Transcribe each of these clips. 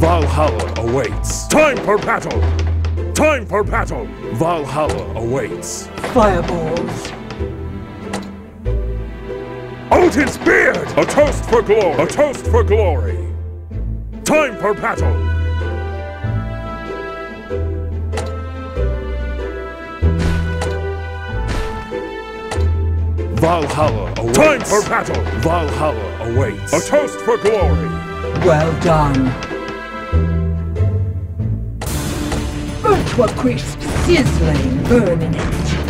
Valhalla awaits. Time for battle! Time for battle! Valhalla awaits. Fireballs. Odin's beard! A toast for glory! A toast for glory! Time for battle! Valhalla awaits. Time for battle! Valhalla awaits. A toast for glory! Well done. A crisp, sizzling, burning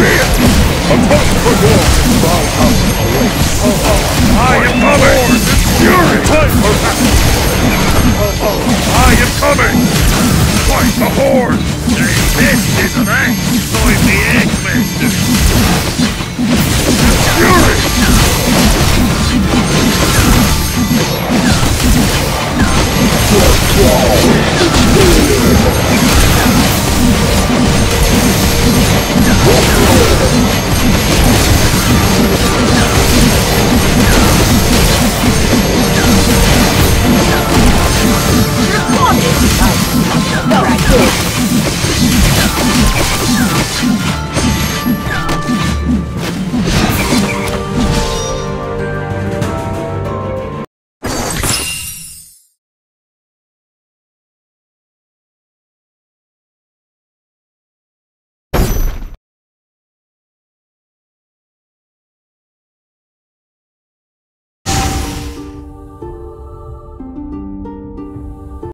Odin's beard! A for awaits. I am coming! Fury! I am coming! Fight the horde!